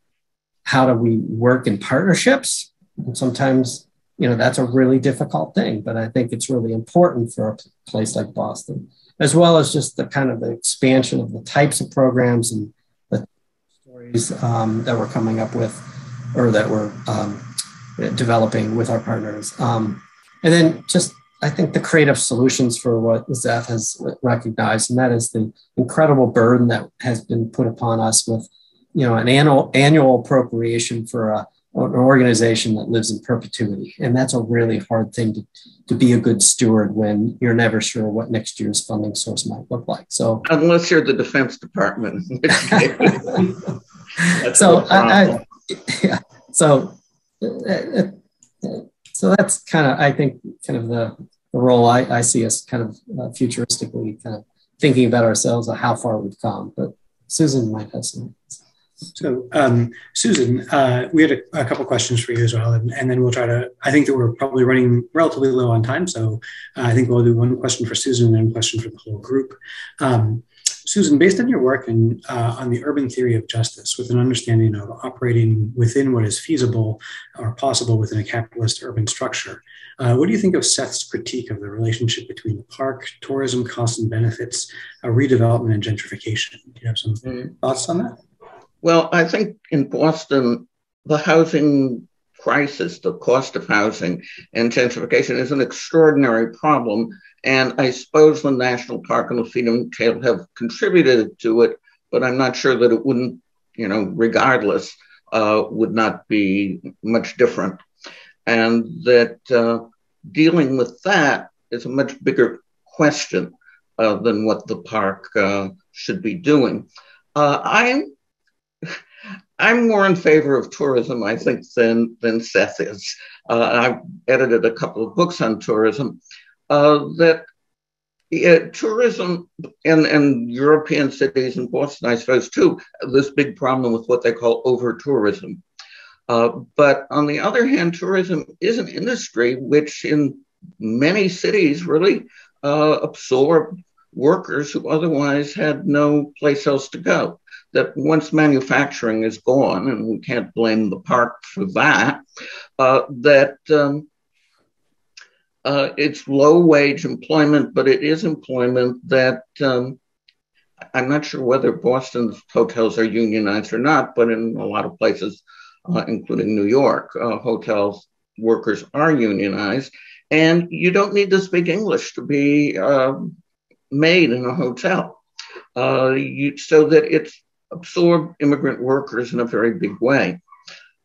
Speaker 3: how do we work in partnerships. And sometimes, you know, that's a really difficult thing, but I think it's really important for a place like Boston, as well as just the kind of the expansion of the types of programs and the stories um, that we're coming up with or that we're um, developing with our partners. Um, and then just I think the creative solutions for what Seth has recognized, and that is the incredible burden that has been put upon us with, you know, an annual annual appropriation for a, an organization that lives in perpetuity, and that's a really hard thing to, to be a good steward when you're never sure what next year's funding source might look like. So,
Speaker 4: unless you're the Defense Department, <laughs>
Speaker 3: so I, I, <laughs> yeah, so. Uh, uh, so that's kind of, I think, kind of the, the role I, I see us kind of uh, futuristically kind of thinking about ourselves and how far we've come. But Susan might have some.
Speaker 1: So, um, Susan, uh, we had a, a couple questions for you as well, and, and, then we'll try to. I think that we're probably running relatively low on time, so uh, I think we'll do one question for Susan and one question for the whole group. Um, Susan, based on your work in, uh, on the urban theory of justice, with an understanding of operating within what is feasible or possible within a capitalist urban structure, uh, what do you think of Seth's critique of the relationship between the park, tourism costs and benefits, uh, redevelopment, and gentrification? Do you have some mm-hmm. thoughts on that?
Speaker 4: Well, I think in Boston, the housing crisis, the cost of housing and gentrification is an extraordinary problem. And I suppose the National Park and the Freedom Trail have contributed to it, but I'm not sure that it wouldn't, you know, regardless, uh, would not be much different. And that uh, dealing with that is a much bigger question uh, than what the park uh, should be doing. Uh, I'm I'm more in favor of tourism, I think, than than Seth is. Uh, I've edited a couple of books on tourism. Uh, that tourism in, European cities and Boston, I suppose, too, this big problem with what they call over tourism. Uh, but on the other hand, tourism is an industry which, in many cities, really uh, absorb workers who otherwise had no place else to go. That once manufacturing is gone, and we can't blame the park for that, uh, that um, uh, it's low wage employment, but it is employment that um, I'm not sure whether Boston's hotels are unionized or not, but in a lot of places, uh, including New York, uh, hotels workers are unionized. And you don't need to speak English to be uh, maid in a hotel. Uh, you, so that it's absorbed immigrant workers in a very big way.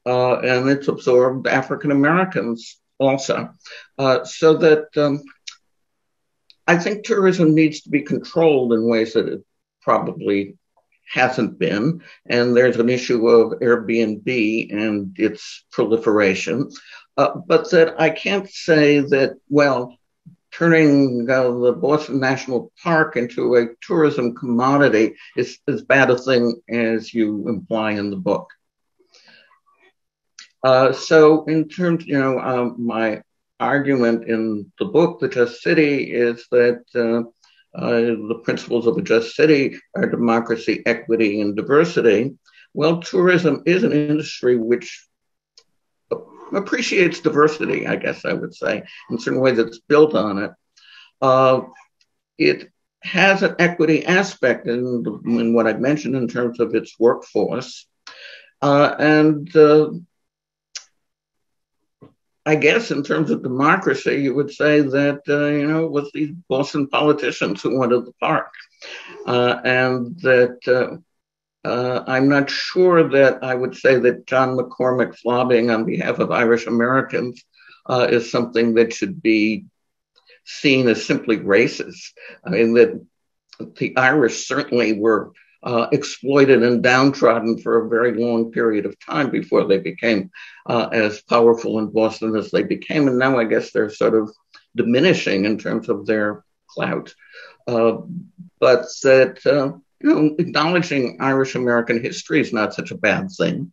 Speaker 4: Uh, and it's absorbed African Americans also. Uh, so that um, I think tourism needs to be controlled in ways that it probably hasn't been. And there's an issue of Airbnb and its proliferation. Uh, but that I can't say that, well, turning uh, the Boston National Park into a tourism commodity is as bad a thing as you imply in the book. Uh, so, in terms, you know, um, my argument in the book, The Just City, is that uh, the principles of a just city are democracy, equity, and diversity. Well, tourism is an industry which appreciates diversity, I guess I would say, in certain ways it's built on it. Uh, it has an equity aspect in, in, what I've mentioned in terms of its workforce. Uh, and uh, I guess in terms of democracy, you would say that, uh, you know, it was these Boston politicians who wanted the park. Uh, and that uh, uh, I'm not sure that I would say that John McCormack's lobbying on behalf of Irish Americans uh, is something that should be seen as simply racist. I mean, that the Irish certainly were uh, exploited and downtrodden for a very long period of time before they became uh, as powerful in Boston as they became. And now I guess they're sort of diminishing in terms of their clout. Uh, but that, uh, you know, acknowledging Irish American history is not such a bad thing.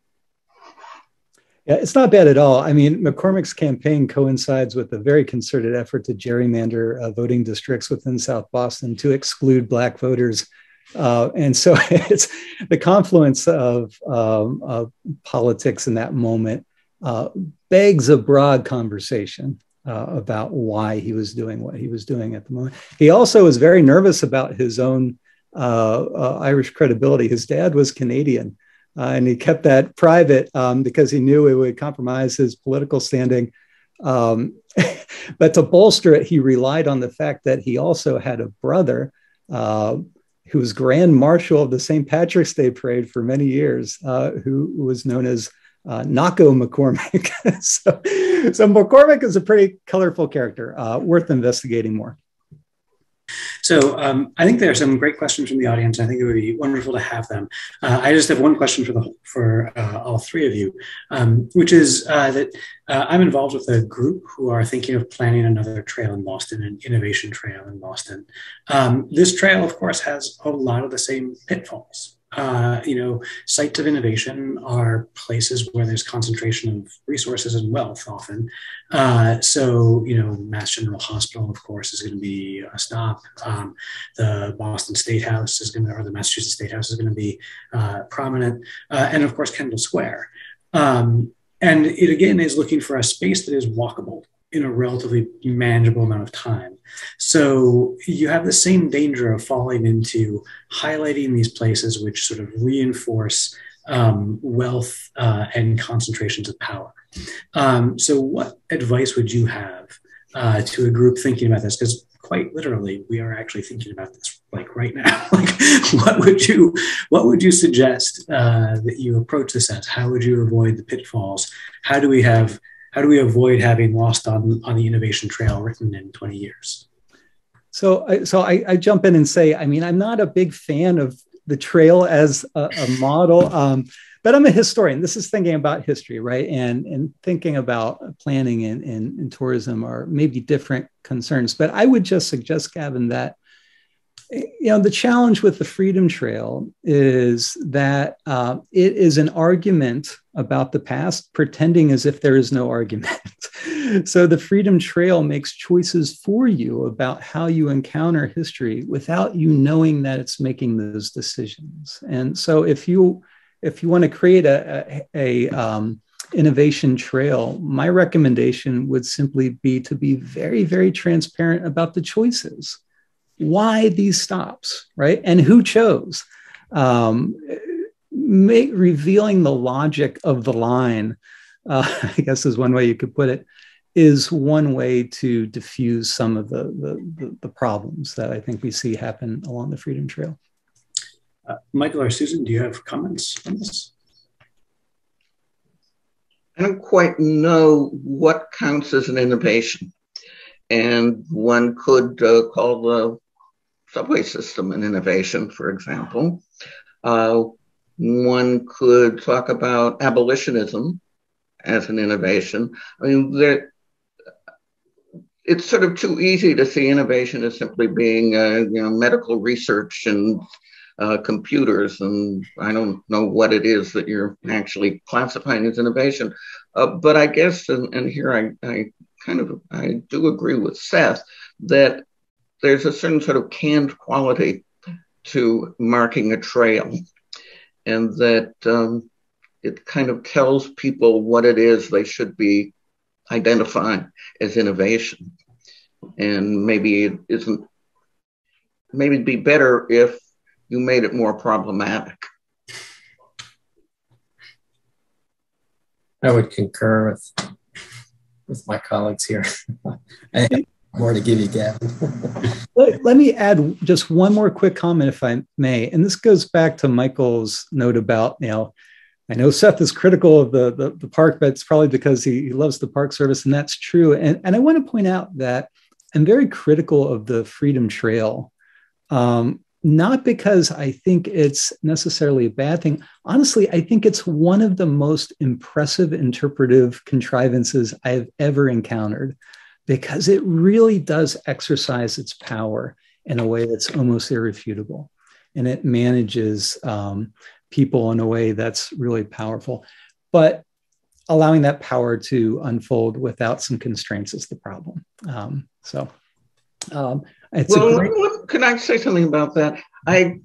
Speaker 2: Yeah, it's not bad at all. I mean, McCormack's campaign coincides with a very concerted effort to gerrymander uh, voting districts within South Boston to exclude Black voters uh, and so <laughs> it's the confluence of, um, of politics in that moment uh, begs a broad conversation uh, about why he was doing what he was doing at the moment. He also was very nervous about his own uh, uh, Irish credibility. His dad was Canadian. Uh, and he kept that private um, because he knew it would compromise his political standing. Um, <laughs> but to bolster it, he relied on the fact that he also had a brother uh, who was Grand Marshal of the St. Patrick's Day Parade for many years, uh, who was known as uh, Knocko McCormack. <laughs> so, so McCormack is a pretty colorful character, uh, worth investigating more.
Speaker 1: So um, I think there are some great questions from the audience. I think it would be wonderful to have them. Uh, I just have one question for the for uh, all three of you, um, which is uh, that uh, I'm involved with a group who are thinking of planning another trail in Boston, an innovation trail in Boston. Um, this trail, of course, has a lot of the same pitfalls uh, you know, sites of innovation are places where there's concentration of resources and wealth often. Uh, so, you know, Mass General Hospital, of course, is going to be a stop. Um, the Boston State House is going to, or the Massachusetts State House is going to be uh, prominent. Uh, and of course, Kendall Square. Um, and it again is looking for a space that is walkable in a relatively manageable amount of time. So you have the same danger of falling into highlighting these places which sort of reinforce um, wealth uh, and concentrations of power. Um, so, what advice would you have uh, to a group thinking about this? Because quite literally, we are actually thinking about this like right now. <laughs> like, what would you what would you suggest uh, that you approach this as? How would you avoid the pitfalls? How do we have how do we avoid having lost on, on the innovation trail written in 20 years?
Speaker 2: So, so I, I jump in and say, I mean, I'm not a big fan of the trail as a, a model, um, but I'm a historian. This is thinking about history, right? And, and thinking about planning and, and, and tourism are maybe different concerns. But I would just suggest, Gavin, that you know the challenge with the freedom trail is that uh, it is an argument about the past pretending as if there is no argument <laughs> so the freedom trail makes choices for you about how you encounter history without you knowing that it's making those decisions and so if you if you want to create a, a, a um, innovation trail, my recommendation would simply be to be very, very transparent about the choices. Why these stops, right? And who chose? Um, make, revealing the logic of the line, uh, <laughs> I guess is one way you could put it, is one way to diffuse some of the, the, the, the problems that I think we see happen along the Freedom Trail.
Speaker 1: Uh, Michael or Susan, do you have comments on this?
Speaker 4: I don't quite know what counts as an innovation. And one could uh, call the subway system an innovation, for example. Uh, one could talk about abolitionism as an innovation. I mean, there, it's sort of too easy to see innovation as simply being, uh, you know, medical research and uh, computers, and I don't know what it is that you're actually classifying as innovation. Uh, but I guess, and, and here I, I kind of I do agree with Seth that there's a certain sort of canned quality to marking a trail, and that um, it kind of tells people what it is they should be identifying as innovation. And maybe it isn't, maybe it'd be better if you made it more problematic.
Speaker 3: I would concur with with my colleagues here. <laughs> more to give you, Gavin. <laughs>
Speaker 2: let, let, me add just one more quick comment, if I may. And this goes back to Michael's note about, you know, I know Seth is critical of the, the, the park, but it's probably because he, he loves the Park Service, and that's true. And, and I want to point out that I'm very critical of the Freedom Trail. Um, not because I think it's necessarily a bad thing. Honestly, I think it's one of the most impressive interpretive contrivances I've ever encountered because it really does exercise its power in a way that's almost irrefutable. And it manages um, people in a way that's really powerful. But allowing that power to unfold without some constraints is the problem. Um, so, um,
Speaker 4: it's well, great- can I say something about that? I,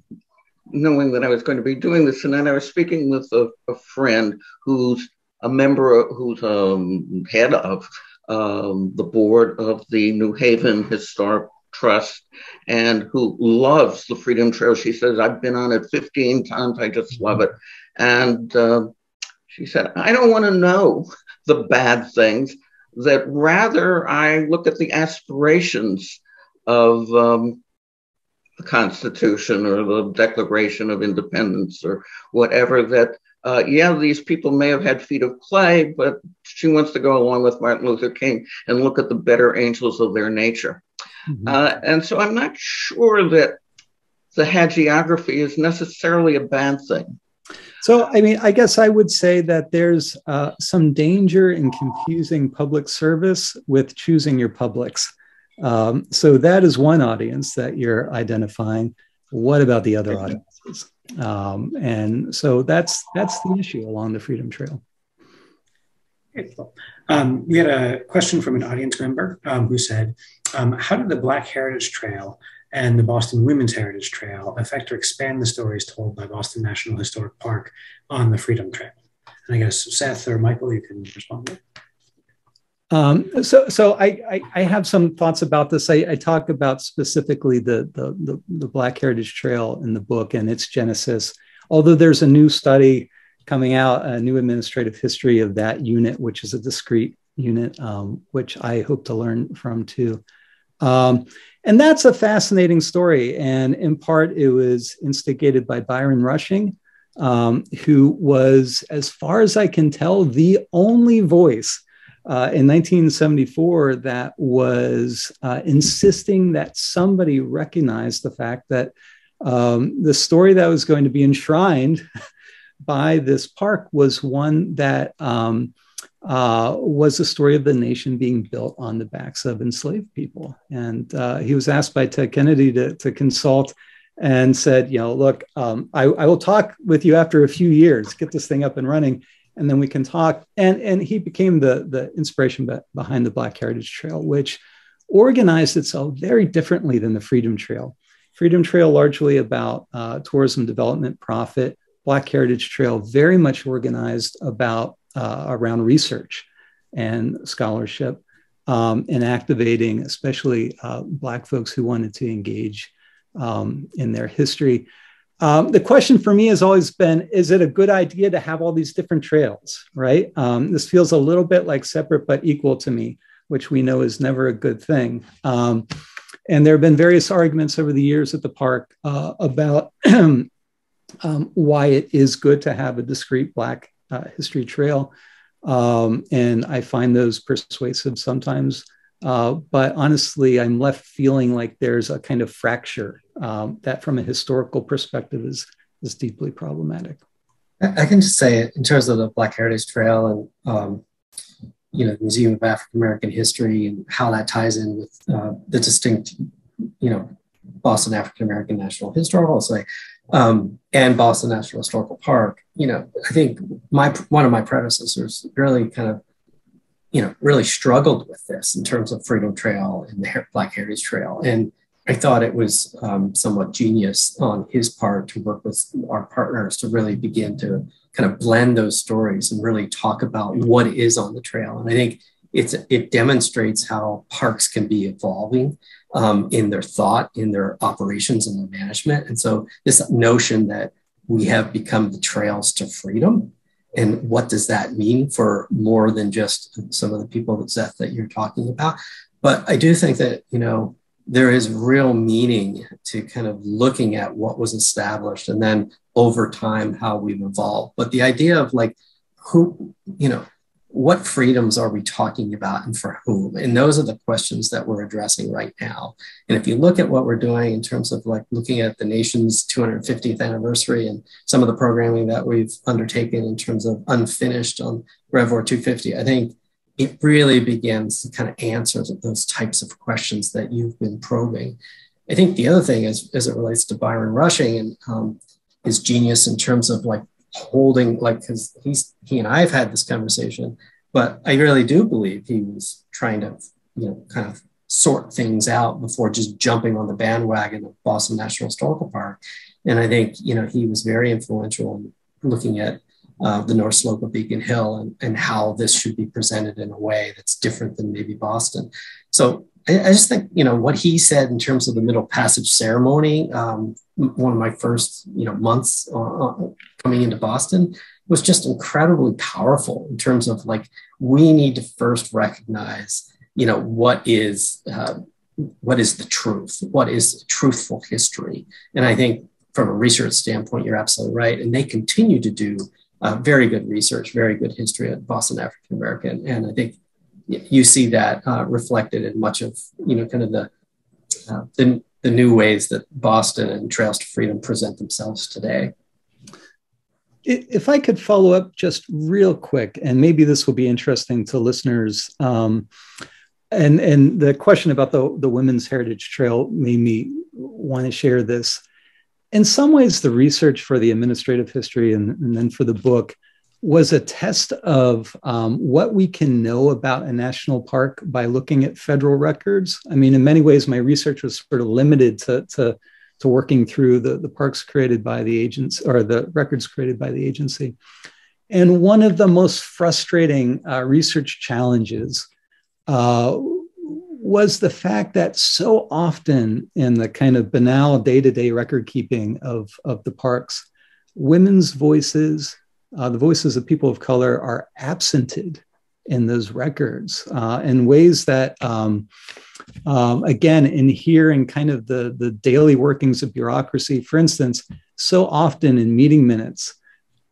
Speaker 4: knowing that I was going to be doing this, and then I was speaking with a, a friend who's a member, of, who's um, head of um, the board of the New Haven Historic Trust, and who loves the Freedom Trail. She says, I've been on it 15 times. I just love it. And uh, she said, I don't want to know the bad things, that rather I look at the aspirations of um, the Constitution or the Declaration of Independence or whatever that, uh, yeah, these people may have had feet of clay, but she wants to go along with Martin Luther King and look at the better angels of their nature. Mm-hmm. Uh, and so I'm not sure that the hagiography is necessarily a bad thing.
Speaker 2: So, I mean, I guess I would say that there's uh, some danger in confusing public service with choosing your publics. Um, so that is one audience that you're identifying. What about the other audiences? Um, and so that's that's the issue along the Freedom Trail.
Speaker 1: Um, we had a question from an audience member um, who said, um, "How did the Black Heritage Trail and the Boston Women's Heritage Trail affect or expand the stories told by Boston National Historic Park on the Freedom Trail?" And I guess Seth or Michael, you can respond. To
Speaker 2: um, so, so I, I, I, have some thoughts about this. I, I talk about specifically the, the, the, the, Black Heritage Trail in the book and its genesis. Although there's a new study coming out, a new administrative history of that unit, which is a discrete unit, um, which I hope to learn from too. Um, and that's a fascinating story. And in part, it was instigated by Byron Rushing, um, who was, as far as I can tell, the only voice uh, in 1974 that was uh, insisting that somebody recognize the fact that um, the story that was going to be enshrined <laughs> by this park was one that um, uh, was the story of the nation being built on the backs of enslaved people. And uh, he was asked by Ted Kennedy to, to consult and said, you know, look, um, I, I will talk with you after a few years, get this thing up and running and then we can talk. And and he became the the inspiration behind the Black Heritage Trail, which organized itself very differently than the Freedom Trail. Freedom Trail largely about uh, tourism development profit. Black Heritage Trail very much organized about uh, around research and scholarship um, and activating, especially uh, Black folks who wanted to engage um, in their history. Um, the question for me has always been is it a good idea to have all these different trails, right? Um, this feels a little bit like separate but equal to me, which we know is never a good thing. Um, and there have been various arguments over the years at the park uh, about <clears throat> um, why it is good to have a discrete Black uh, history trail. Um, and I find those persuasive sometimes. Uh, but honestly, I'm left feeling like there's a kind of fracture um, that, from a historical perspective, is is deeply problematic.
Speaker 3: I can just say, in terms of the Black Heritage Trail and um, you know, the Museum of African American History and how that ties in with uh, the distinct, you know, Boston African American National Historical Site um, and Boston National Historical Park. You know, I think my one of my predecessors really kind of, you know, really struggled with this in terms of Freedom Trail and the Black Heritage Trail, and I thought it was um, somewhat genius on his part to work with our partners to really begin to kind of blend those stories and really talk about what is on the trail. And I think it's it demonstrates how parks can be evolving um, in their thought, in their operations, and their management. And so this notion that we have become the trails to freedom. And what does that mean for more than just some of the people that Seth that you're talking about? But I do think that, you know, there is real meaning to kind of looking at what was established and then over time how we've evolved. But the idea of like who, you know, what freedoms are we talking about and for whom? And those are the questions that we're addressing right now. And if you look at what we're doing in terms of like looking at the nation's 250th anniversary and some of the programming that we've undertaken in terms of unfinished on RevWar 250, I think it really begins to kind of answer those types of questions that you've been probing. I think the other thing is, as it relates to Byron Rushing and um, his genius in terms of like holding, like, because he's he and I have had this conversation, but I really do believe he was trying to, you know, kind of sort things out before just jumping on the bandwagon of Boston National Historical Park. And I think, you know, he was very influential in looking at uh, the North Slope of Beacon Hill and, and how this should be presented in a way that's different than maybe Boston. So I, just think, you know, what he said in terms of the Middle Passage ceremony, um, one of my first, you know, months uh, uh, coming into Boston was just incredibly powerful in terms of like, we need to first recognize, you know, what is, uh, what is the truth? What is truthful history? And I think from a research standpoint, you're absolutely right. And they continue to do uh, very good research, very good history at Boston African American, and I think you see that uh, reflected in much of you know kind of the, uh, the the new ways that Boston and Trails to Freedom present themselves today.
Speaker 2: If I could follow up just real quick, and maybe this will be interesting to listeners. Um, and and the question about the the Women's Heritage Trail made me want to share this in some ways, the research for the administrative history and, and then for the book was a test of um, what we can know about a national park by looking at federal records. I mean, in many ways, my research was sort of limited to, to, to working through the, the parks created by the agency or the records created by the agency. And one of the most frustrating uh, research challenges uh, was the fact that so often in the kind of banal day-to-day record keeping of, of the parks, women's voices, uh, the voices of people of color are absented in those records uh, in ways that, um, um, again, in hearing kind of the, the daily workings of bureaucracy, for instance, so often in meeting minutes,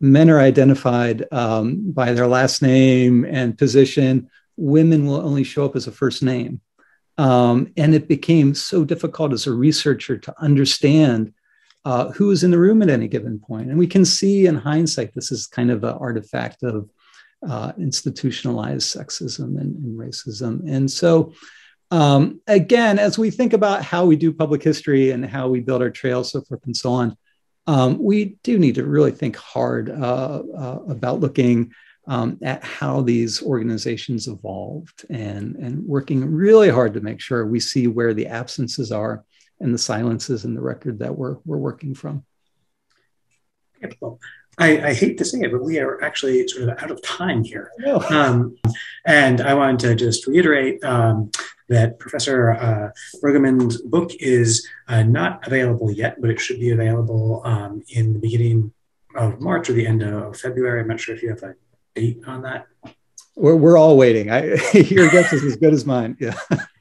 Speaker 2: men are identified um, by their last name and position. Women will only show up as a first name. Um, and it became so difficult as a researcher to understand uh, who is in the room at any given point. And we can see in hindsight, this is kind of an artifact of uh, institutionalized sexism and, and, racism. And so, um, again, as we think about how we do public history and how we build our trails, so forth and so on, um, we do need to really think hard uh, uh about looking um, at how these organizations evolved and, and working really hard to make sure we see where the absences are and the silences in the record that we're, we're working from.
Speaker 1: Well, I, I, hate to say it, but we are actually sort of out of time here. Um, and I wanted to just reiterate um, that Professor uh, Bruggeman's book is uh, not available yet, but it should be available um, in the beginning of March or the end of February. I'm not sure if you have a date on that.
Speaker 2: We're, we're all waiting. I, <laughs> your guess is as good as mine. Yeah. <laughs>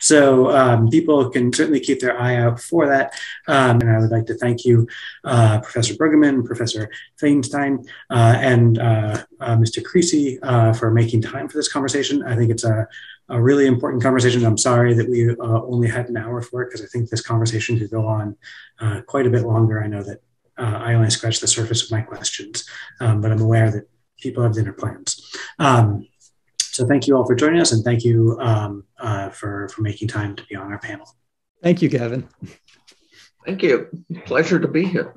Speaker 1: So um, people can certainly keep their eye out for that. Um, and I would like to thank you, uh, Professor Bruggeman, Professor Fainstein, uh, and uh, uh Mr. Creasey uh, for making time for this conversation. I think it's a, a really important conversation. I'm sorry that we uh, only had an hour for it because I think this conversation could go on quite a bit longer. I know that I only scratched the surface of my questions, um, but I'm aware that people have dinner plans. So thank you all for joining us, and thank you um, uh, for for making time to be on our panel.
Speaker 2: Thank you, Gavin.
Speaker 4: Thank you. Pleasure to be here.